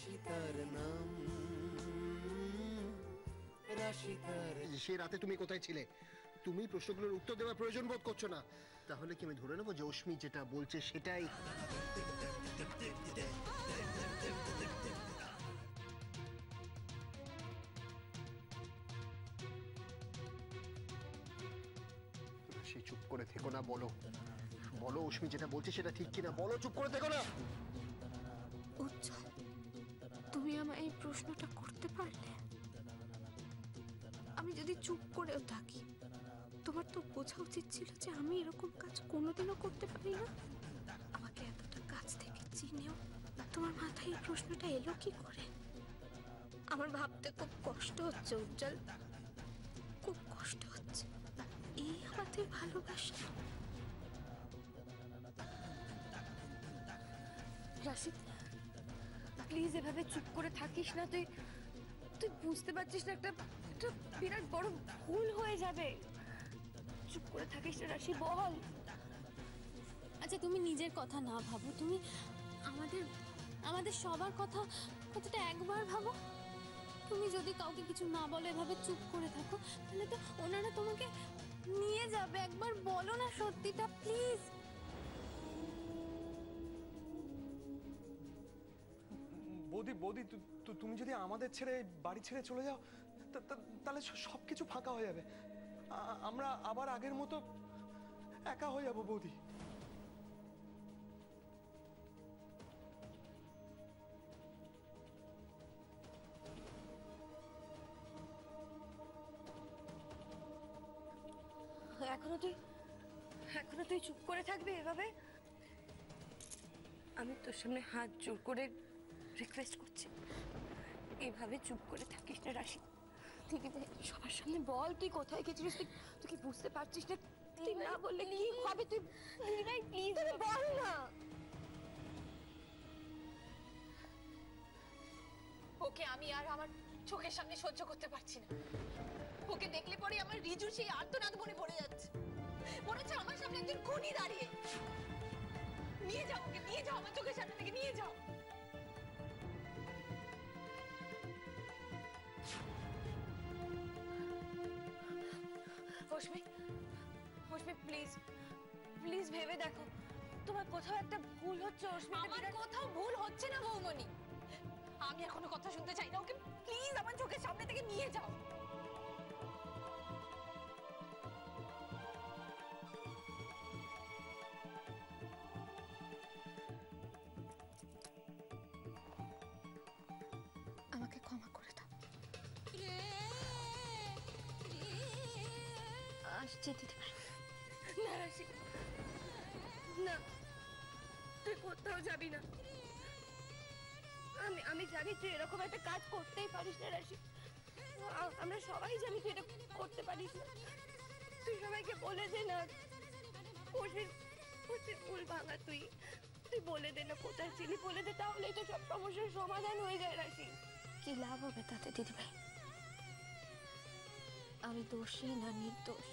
রাশি তার নাম রাশি তার সে রাতে তুমি কোথায় ছিলে? তুমি প্রশ্নগুলোর উত্তর দেওয়ার প্রয়োজন বোধ করছ না? তাহলে কি আমি ধরে নেব যে অশ্মি যেটা বলছে সেটাই? সে চুপ করে থেকো না বলো। বলো অশ্মি যেটা বলছে সেটা ঠিক কিনা? বলো চুপ করে থেকো না! তুমি আমায় এই প্রশ্নটা করতে পারলে? আমি যদি চুপ করেও থাকি, তোমার তো বোঝা উচিত ছিল যে আমি এরকম কাজ কোনোদিনও করতে পারি না। আমাকে এতটা কাজ থেকে চিনেও তোমার মাথায় এই প্রশ্নটা এলো কি করে? আমার ভাবতে খুব কষ্ট হচ্ছে, উজ্জ্বল। খুব কষ্ট হচ্ছে। এই আমাদের ভালোবাসা। রাশিদ প্লিজ এভাবে চুপ করে থাকিস না, তুই তুই বুঝতে পারছিস না, একটা বিরাট বড় ভুল হয়ে যাবে। চুপ করে থাকিস না, রাশি, বল। আচ্ছা তুমি নিজের কথা না ভাবো, তুমি আমাদের আমাদের সবার কথা কথাটা একবার ভাবো? তুমি যদি কাউকে কিছু না বলো, এভাবে চুপ করে থাকো, তাহলে তো ওনারা তোমাকে নিয়ে যাবে, একবার বলো না সত্যিটা প্লিজ বৌদি বৌদি তুমি যদি আমাদের ছেড়ে বাড়ি ছেড়ে চলে যাও তাহলে সব কিছু ফাঁকা হয়ে যাবে। আমরা আবার আগের মতো একা হয়ে যাব, বৌদি। এখনও তুই এখনও তুই চুপ করে থাকবি এভাবে? আমি তোর সামনে হাত জোর করে রিকোয়েস্ট করছি। এভাবে চুপ করে থাকিস না রাশি। দিদি ভাই সবার সামনে বল তুই কোথায় গেছিলিস তুই তুই কি বুঝতে পারছিস না? তুই না বললে কি হবে তুই প্লিজ বল না। ওকে আমি আর আমার চোখের সামনে সহ্য করতে পারছি না। ওকে দেখলে পরে আমার রিজু সেই আর্তনাদ মনে পড়ে যাচ্ছে। মনে হচ্ছে আমার সামনে একজন খুনি দাঁড়িয়ে। নিয়ে যাও ওকে নিয়ে যাও আমার চোখের সামনে থেকে নিয়ে যাও। রশ্মি অশ্মি প্লিজ প্লিজ ভেবে দেখো। তোমার কোথাও একটা ভুল হচ্ছে অশ্মি আমার কোথাও ভুল হচ্ছে না বৌমনি আমি এখনও কথা শুনতে চাই না, ওকে প্লিজ আমার চোখের সামনে থেকে নিয়ে যাও। আসছি দিদিভাই। না রাশি না, তুই কোথাও যাবি না। আমি আমি জানি তুই এরকম একটা কাজ করতেই পারিস না, রাশি। আমরা সবাই জানি তুই এটা করতে পারিস না। তুই সবাইকে বলে দে না। কোষের কোষের ফুল ভাঙা তুই। তুই বলে দে না কোথায় ছিলি বলে দে তাহলেই তো সব সমস্যার সমাধান হয়ে যায়, রাশি। কি লাভ হবে তাতে, দিদিভাই? আমি দোষী না নির্দোষ?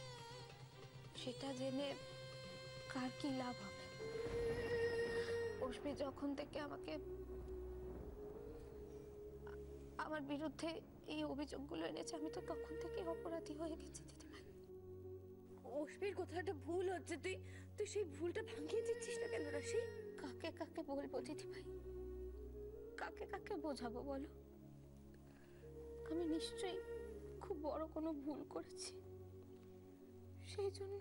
সেটা জেনে কার কি লাভ হবে? অশ্মি যখন থেকে আমাকে আমার বিরুদ্ধে এই অভিযোগগুলো এনেছে আমি তো তখন থেকে অপরাধী হয়ে গেছি দিদিভাই। অশ্বির কোথাও একটা ভুল হচ্ছে তুই তুই সেই ভুলটা ভাঙিয়ে দিচ্ছিস না কেন রাশি? কাকে কাকে বলব দিদিভাই? কাকে কাকে বোঝাবো বলো? আমি নিশ্চয়ই খুব বড় কোনো ভুল করেছি। সেই জন্য।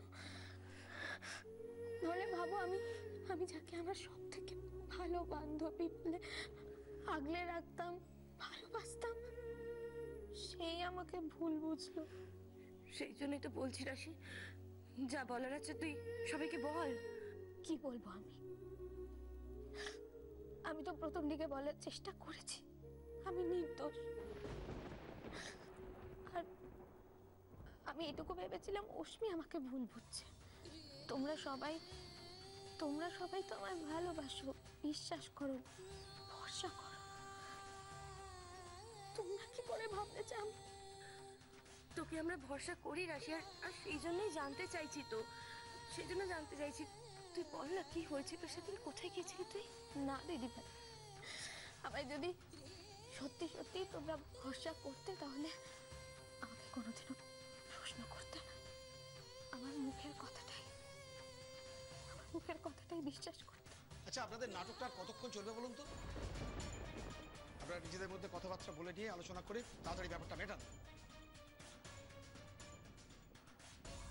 নাহলে ভাবো আমি আমি যাকে আমার সব থেকে ভালো বান্ধবী বলে আগলে রাখতাম ভালোবাসতাম সেই আমাকে ভুল বুঝলো। সেই জন্যই তো বলছি রাশি যা বলার আছে তুই সবাইকে বল। কি বলব আমি? আমি তো প্রথম দিকে বলার চেষ্টা করেছি আমি নির্দোষ আর আমি এটুকু ভেবেছিলাম অশ্মি আমাকে ভুল বুঝছে। তোমরা সবাই তোমরা সবাই তো আমায় ভালোবাসো বিশ্বাস করো ভরসা করো। তোমরা কি করে ভাবতে চাও? তোকে আমরা ভরসা করি রাশি আর সেই জন্যই জানতে চাইছি তো। সেই জন্য জানতে চাইছি তুই বল না কি হয়েছে? তোর সাথে কোথায় গিয়েছিলি তুই? না দিদি ভাই। আমায় যদি সত্যি সত্যি তোমরা ভরসা করতে তাহলে আমাকে কোনোদিনও আমার মুখের কথাটাই আমার মুখের কথাটাই বিশ্বাস করতে আচ্ছা আপনাদের নাটকটা আর কতক্ষণ চলবে বলুন তো? আপনারা নিজেদের মধ্যে কথাবার্তা বলে নিয়ে আলোচনা করে তাড়াতাড়ি ব্যাপারটা মেটান।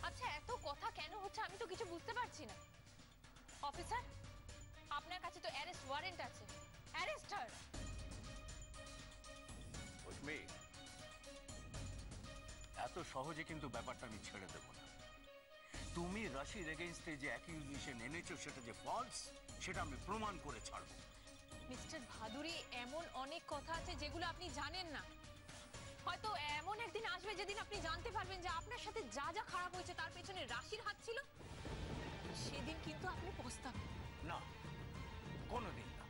আচ্ছা এত কথা কেন হচ্ছে আমি তো কিছু বুঝতে পারছি না। অফিসার আপনার কাছে তো অ্যারেস্ট ওয়ারেন্ট আছে। Arrest her. এত সহজে কিন্তু ব্যাপারটা আমি ছেড়ে দেব না। তুমি রাশির এগেইনস্টে যে অ্যাকিউজিশন এনেছো সেটা যে ফলস সেটা আমি প্রমাণ করে ছাড়বো। মিস্টার ভাদুরী এমন অনেক কথা আছে যেগুলো আপনি জানেন না। হয়তো এমন একদিন আসবে যেদিন আপনি জানতে পারবেন যে আপনার সাথে যা যা খারাপ হয়েছে তার পেছনে রাশির হাত ছিল। সেদিন কিন্তু আপনি পস্তাবেন। না কোনোদিন না।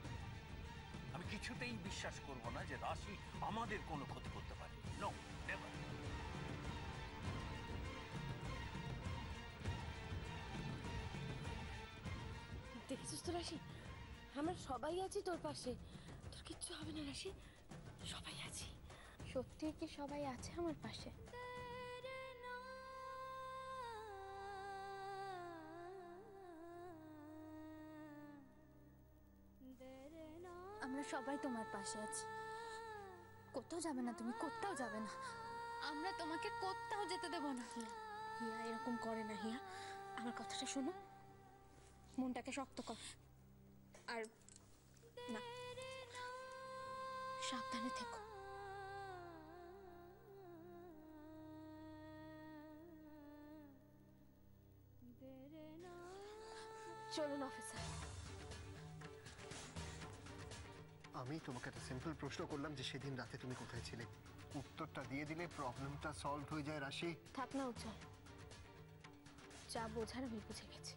আমি কিছুতেই বিশ্বাস করব না যে রাশি আমাদের কোনো ক্ষতি করতে পারে নো তো রাশি আমরা সবাই আছি তোর পাশে। তোর কিচ্ছু হবে না রাশি। সবাই আছি। সত্যি কি সবাই আছে আমার পাশে? আমরা সবাই তোমার পাশে আছি। কোথাও যাবে না তুমি কোথাও যাবে না। আমরা তোমাকে কোথাও যেতে দেবো না। হিয়া এরকম করে না হিয়া। আমার কথাটা শোনো। মনটাকে শক্ত কর। আর না সাবধানে থেকো। চলুন অফিসার আমি তোমাকে একটা সিম্পল প্রশ্ন করলাম যে সেদিন রাতে তুমি কোথায় ছিলে। উত্তরটা দিয়ে দিলে প্রবলেমটা সলভ হয়ে যায় রাশি। থাক না উজ্জ্বল। যা বোঝার আমি বুঝে গেছি।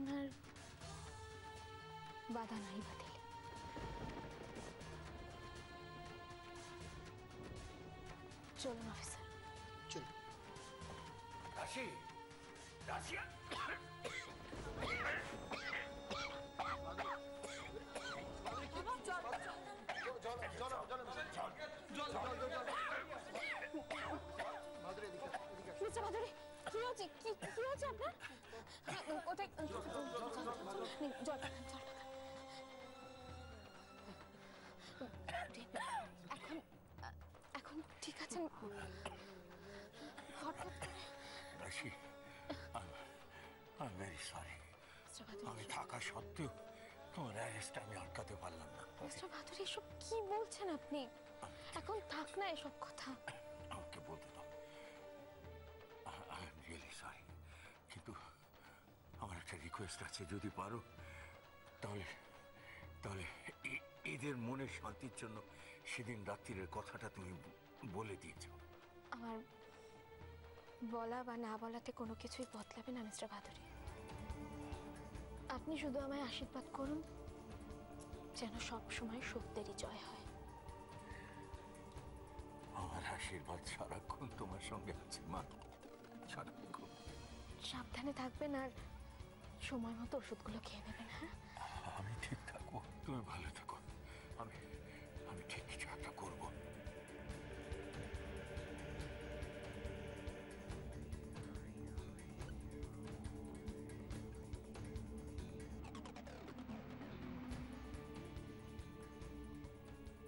এখন আর বাধা নাই বাতিল চলুন অফিসার চলো রাশি রাশিয়া মিস্টার ভাদুরী কি হয়েছে কি কি হয়েছে আপনার ওটা জল খান, জল। খান। এখন এখন ঠিক আছেন হঠাৎ রাশি আই ভেরি সরি আমি থাকা সত্ত্বেও তোমার অ্যারেস্ট আমি আটকাতে পারলাম না। মিস্টার ভাদুরী এসব কি বলছেন আপনি? এখন থাক না এসব কথা। একটা আছে যদি পারো তাহলে তাহলে এদের মনের শান্তির জন্য সেদিন রাত্রিরের কথাটা তুমি বলে দিয়েছ। আমার বলা বা না বলাতে কোনো কিছুই বদলাবে না মিস্টার ভাদুরী। আপনি শুধু আমায় আশীর্বাদ করুন যেন সব সময় সত্যেরই জয় হয়। আমার আশীর্বাদ সারাক্ষণ তোমার সঙ্গে আছে মা। সারাক্ষণ। সাবধানে থাকবেন আর সময় মতো ওষুধগুলো খেয়ে নেবেন হ্যাঁ? আমি ঠিক থাকব। তুমি ভালো থেকো। আমি আমি ঠিক কিছু একটা করব।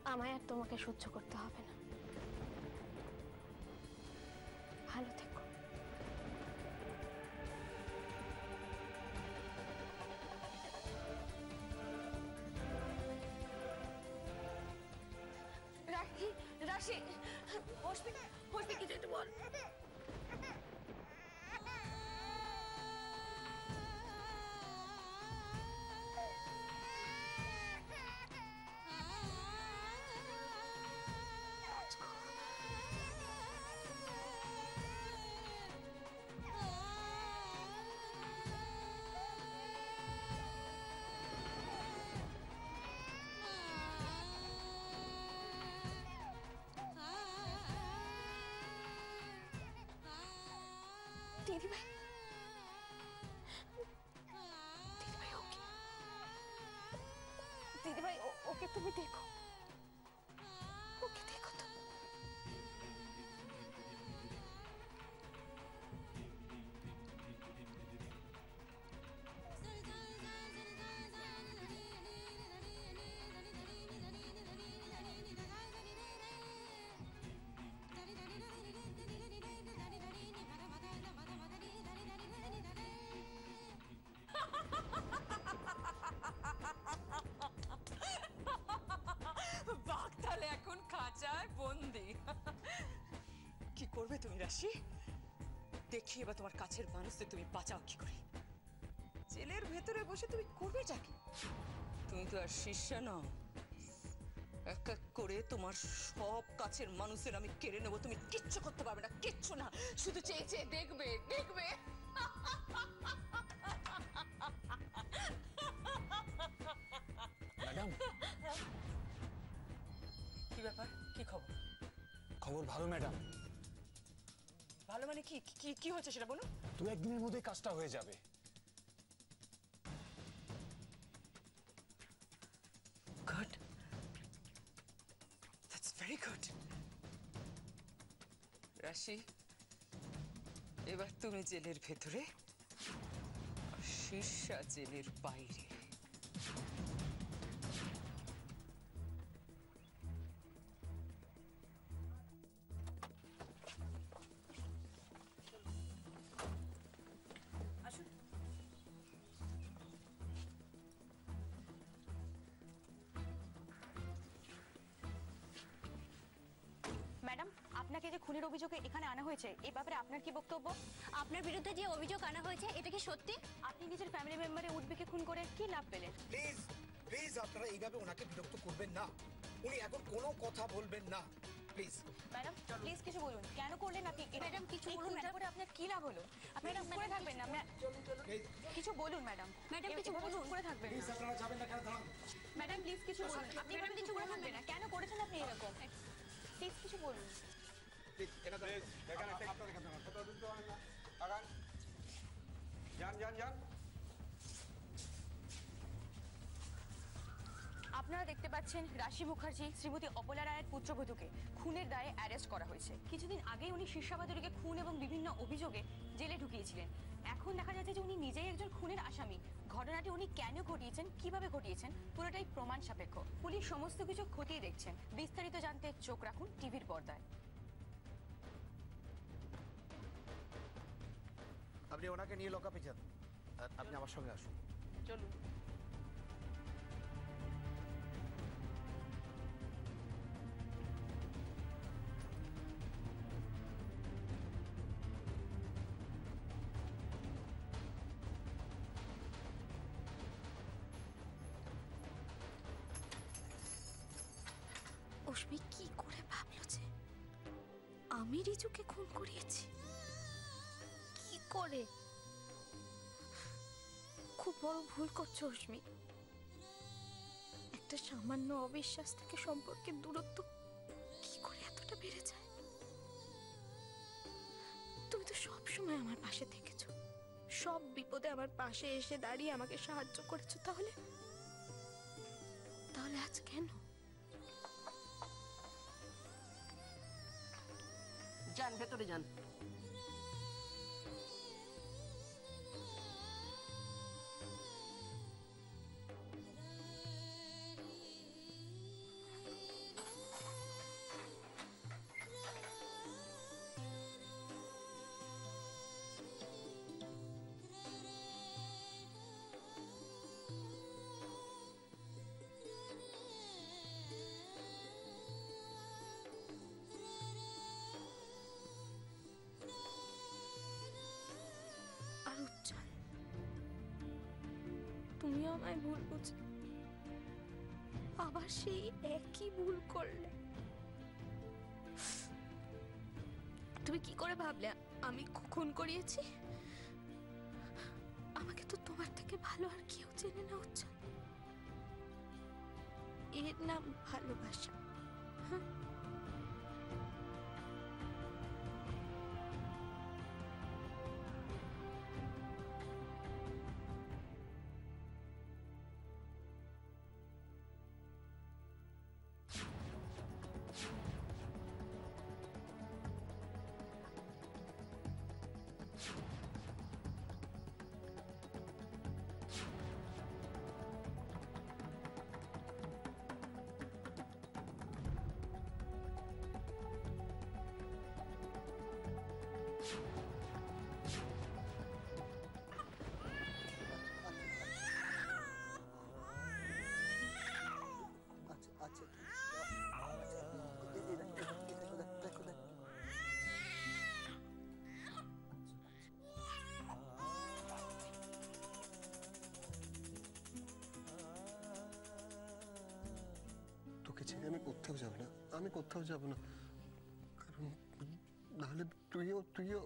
আমায় আর তোমাকে সহ্য করতে হবে না। Horseman? দিদিভাই দিদিভাই ওকে দিদিভাই ও- ওকে তুমি রাশি? দেখি এবার তোমার কাছের মানুষদের তুমি বাঁচাও কি করে। জেলের ভেতরে বসে তুমি করবেটা কি তুমি তো আর শিষ্যা নও। এক এক করে তোমার সব কাছের মানুষের আমি কেড়ে নেব তুমি কিচ্ছু করতে পারবে না কিচ্ছু না। শুধু চেয়ে চেয়ে দেখবে দেখবে। ম্যাডাম। কি ব্যাপার? কি খবর? খবর ভালো ম্যাডাম। ভালো মানে কি? কি কি হচ্ছে সেটা বলো দু একদিনের মধ্যে কাজটা হয়ে যাবে। গুড। দ্যাটস ভেরি গুড রাশি এবার তুমি জেলের ভেতরে শীর্ষা জেলের বাইরে। এই ব্যাপারে আপনার কি বক্তব্য? আপনার বিরুদ্ধে যে অভিযোগ আনা হয়েছে এটা কি সত্যি? আপনি নিজের ফ্যামিলি মেম্বারে উদ্বিকে খুন করে কি লাভ পেলেন? প্লিজ প্লিজ আপনারা এইভাবে ওনাকে বিরক্ত করবেন না। উনি এখন কোনো কথা বলবেন না। প্লিজ ম্যাডাম প্লিজ কিছু বলুন। কেন করলেন আপনি? ম্যাডাম কিছু বলুন ম্যাডাম। করে আপনার কি লাভ হলো? ম্যাডাম করে থাকবেন না কিছু বলুন ম্যাডাম। ম্যাডাম, কিছু বলুন। করে থাকবেন প্লিজ আপনারা যাবেন না কেন? দাঁড়ান ম্যাডাম প্লিজ কিছু বলুন। আপনি ম্যাডাম কিছু বলে থাকবেন না। কেন করেছেন আপনি এরকম? প্লিজ কিছু বলুন। আপনারা দেখতে পাচ্ছেন রাশি মুখার্জি, শ্রীমতী অপলা রায়ের পুত্রবধূকে। খুনের দায়ে অ্যারেস্ট করা হয়েছে। কিছুদিন আগেই উনি শীর্ষাবাদুরীকে খুন এবং বিভিন্ন অভিযোগে জেলে ঢুকিয়েছিলেন। এখন দেখা যাচ্ছে যে উনি নিজেই একজন খুনের আসামি। ঘটনাটি উনি কেন ঘটিয়েছেন, কীভাবে ঘটিয়েছেন, পুরোটাই প্রমাণ সাপেক্ষ। পুলিশ সমস্ত কিছু খতিয়ে দেখছেন। বিস্তারিত জানতে চোখ রাখুন টিভির পর্দায়। আপনি ওনাকে নিয়ে লকআপে যান। আর আপনি আমার সঙ্গে আসুন। চলুন। অশ্মি কি করে ভাবলো যে আমি রিজুকে খুন করিয়েছি? করে? খুব বড় ভুল করছ অশ্মি একটা সামান্য অবিশ্বাস থেকে সম্পর্কের দূরত্ব কি করে এতটা বেড়ে যায়? তুমি তো সব সময় আমার পাশে থেকেছো। সব বিপদে আমার পাশে এসে দাঁড়িয়ে আমাকে সাহায্য করেছ, তাহলে? তাহলে আজ কেন? যান, ভেতরে যান। আমায় ভুল বুঝে। আবার সেই একই ভুল করলে। তুমি কি করে ভাবলে? আমি খুন করিয়েছি? আমাকে তো তোমার থেকে ভালো আর কেউ চেনে না উজ্জ্বল এর নাম ভালোবাসা। হ্যাঁ? কোথাও যাব না। আমি কোথাও যাব না। কারণ নাহলে তুইও তুইও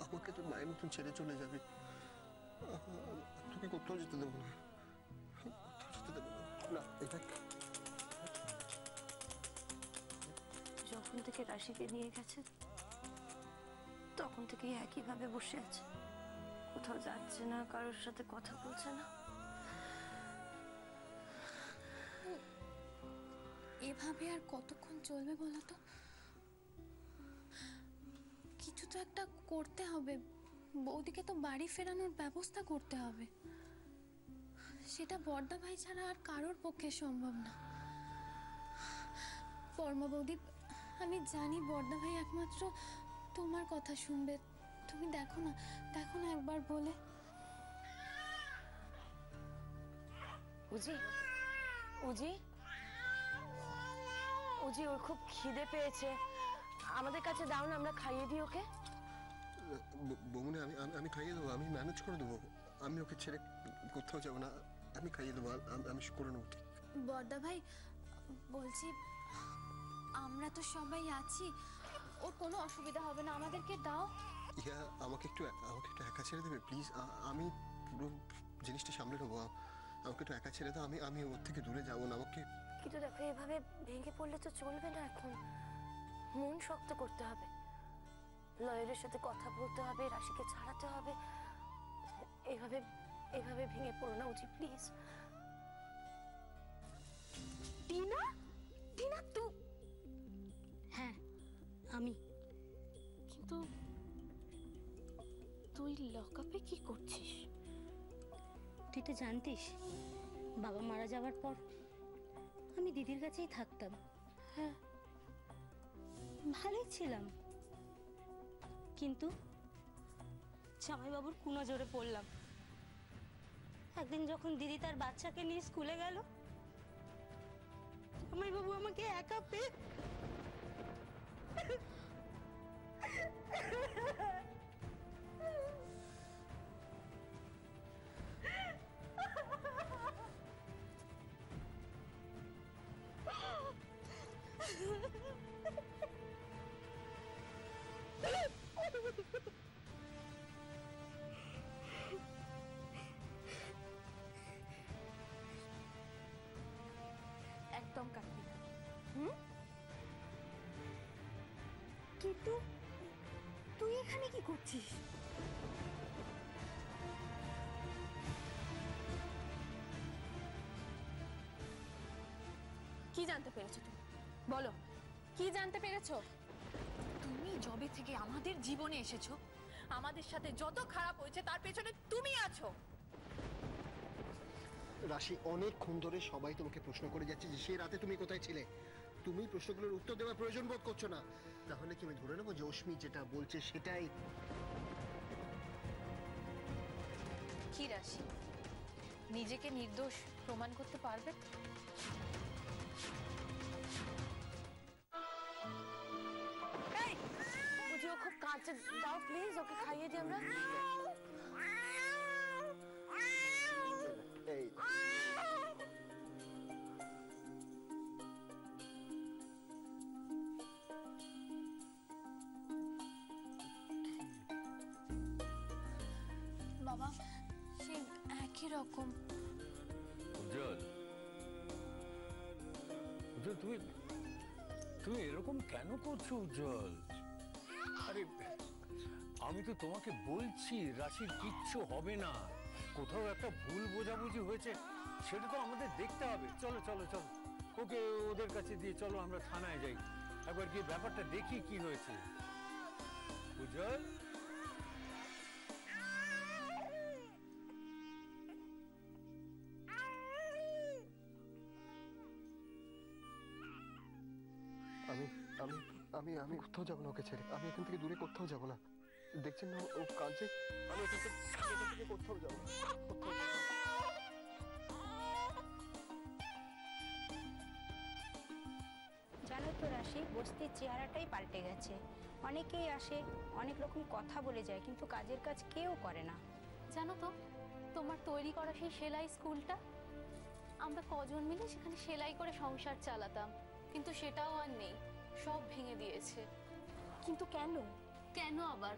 আমাকে তোর মায়ের মতন ছেড়ে চলে যাবি। তোকে কোথাও যেতে দেবো না। কোথাও যেতে দেবো না। এটা যখন থেকে রাশিকে নিয়ে গেছে, তখন থেকেই একইভাবে বসে আছে। কোথাও যাচ্ছে না, কারোর সাথে কথা বলছে না। এভাবে আর কতক্ষণ চলবে বলো তো? কিছু তো একটা করতে হবে। বৌদিকে তো বাড়ি ফেরানোর ব্যবস্থা করতে হবে। সেটা বর্দা ভাই ছাড়া আর কারোর পক্ষে সম্ভব না। পরমা বৌদি, আমি জানি বর্দা ভাই একমাত্র তোমার কথা শুনবে। তুমি দেখো না দেখো না একবার বলে। উজি উজি। উজি ওর খুব খিদে পেয়েছে। আমাদের কাছে দাও না আমরা খাইয়ে দিই ওকে। বৌমনি আমি আমি- আমি খাইয়ে দেবো আমি ম্যানেজ করে দেবো। আমি ওকে ছেড়ে কোথাও যাব না আমি খাইয়ে দেবো আমি আমি করে নেব ঠিক। বর্দা ভাই বলছি আমরা তো সবাই আছি ওর কোনো অসুবিধা হবে না আমাদেরকে দাও। ইয়া আমাকে একটু আমাকে একটু একা ছেড়ে দেবে প্লিজ আমি পুরো জিনিসটা সামলে নেব আমাকে একটু একা ছেড়ে দাও আমি আমি ওর থেকে দূরে যাব না আমাকে কিন্তু দেখো, এভাবে ভেঙে পড়লে তো চলবে না এখন। মন শক্ত করতে হবে। লয়ারের সাথে কথা বলতে হবে, রাশিকে ছাড়াতে হবে। এভাবে এভাবে ভেঙে পড়ো না উচিত, প্লিজ। টিনা? টিনা, তু হ্যাঁ আমি। কিন্তু তুই লকআপে কি করছিস? তুই তো জানতিস, বাবা মারা যাওয়ার পর আমি দিদির কাছেই থাকতাম। হ্যাঁ ভালোই ছিলাম। কিন্তু জামাইবাবুর কুনজরে পড়লাম। একদিন যখন দিদি তার বাচ্চাকে নিয়ে স্কুলে গেল, জামাইবাবু আমাকে একা পেয়ে একদম কাটবি না। কিন্তু তুই এখানে কি করছিস? কি জানতে পেরেছ তুমি? বলো কি জানতে পেরেছ? তুমি জবে থেকে আমাদের জীবনে এসেছ আমাদের সাথে যত খারাপ হয়েছে তার পেছনে তুমি আছো। রাশি, অনেকক্ষণ ধরে সবাই তোমাকে প্রশ্ন করে যাচ্ছে যে, সে রাতে তুমি কোথায় ছিলে? তুমি প্রশ্নগুলোর উত্তর দেওয়ার প্রয়োজন বোধ করছ না। তাহলে কি আমি ধরে নেব যে, অশ্মি যেটা বলছে সেটাই? কি রাশি? নিজেকে নির্দোষ প্রমাণ করতে পারবে? খুব কাঁচে দাও প্লিজ ওকে খাইয়ে দিই আমরা। রকম। উজ্জ্বল। উজ্জ্বল, তুমি তুমি এরকম কেন করছ উজ্জ্বল? আরে, আমি তো তোমাকে বলছি রাশির কিচ্ছু হবে না। কোথাও একটা ভুল বোঝাবুঝি হয়েছে, সেটা তো আমাদের দেখতে হবে। চলো চলো চলো। ওকে ওদের কাছে দিয়ে চলো, আমরা থানায় যাই। একবার গিয়ে ব্যাপারটা দেখি কি হয়েছে। উজ্জ্বল? আমি আমি কোথাও যাব না ওকে ছেড়ে। আমি এখান থেকে দূরে কোথাও যাব না। দেখছেন না ও কাঁদছে? আমি এখান থেকে এখান থেকে কোথাও যাব না। কোথাও যাব না। জানো তো রাশি বস্তির চেহারাটাই পাল্টে গেছে। অনেকেই আসে অনেক রকম কথা বলে যায় কিন্তু কাজের কাজ কেউ করে না। জানো তো তোমার তৈরি করা সেই সেলাই স্কুলটা? আমরা কজন মিলে সেখানে সেলাই করে সংসার চালাতাম কিন্তু সেটাও আর নেই। সব ভেঙে দিয়েছে। কিন্তু কেন? কেন আবার?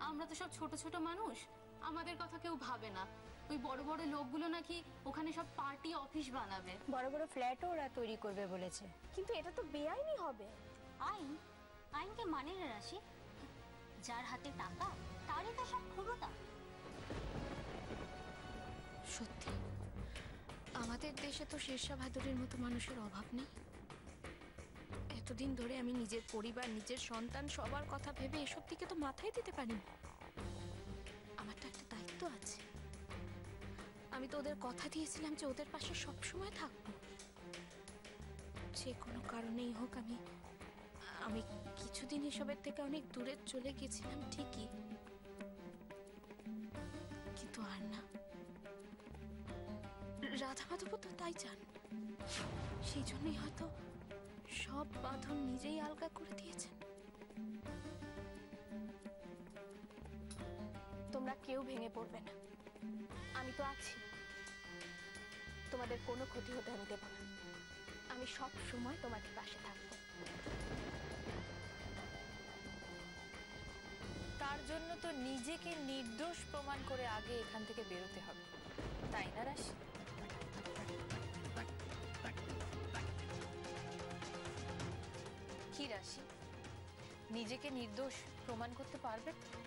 আমরা তো সব ছোট ছোট মানুষ। আমাদের কথা কেউ ভাবে না। ওই বড় বড় লোকগুলো নাকি ওখানে সব পার্টি অফিস বানাবে। বড় বড় ফ্ল্যাটও ওরা তৈরি করবে বলেছে। কিন্তু এটা তো বেআইনি হবে। আইন? আইনকে মানে না রাশি? যার হাতে টাকা তারই তো সব ক্ষমতা। সত্যি। আমাদের দেশে তো শেরশা ভাদুরের মতো মানুষের অভাব নেই। এতদিন ধরে আমি নিজের পরিবার, নিজের সন্তান, সবার কথা ভেবে এসব দিকে তো মাথায় দিতে পারিনি। আমার তো একটা দায়িত্ব আছে। আমি তো ওদের কথা দিয়েছিলাম যে ওদের পাশে সব সময় থাকব। যে কোনো কারণেই হোক আমি আমি কিছুদিন এসবের থেকে অনেক দূরে চলে গেছিলাম ঠিকই। কিন্তু আর না। রাধা মাধব তো তাই চান। সেই জন্যই হয়তো সব বাঁধন নিজেই আলগা করে দিয়েছেন তোমরা কেউ ভেঙে পড়বে না। আমি তো আছি। তোমাদের কোনো ক্ষতি হতে আমি দেব না। আমি সব সময় তোমাদের পাশে থাকব। তার জন্য তো নিজেকে নির্দোষ প্রমাণ করে আগে এখান থেকে বেরোতে হবে। তাই না, রাশি? কি রাশি নিজেকে নির্দোষ প্রমাণ করতে পারবে তো?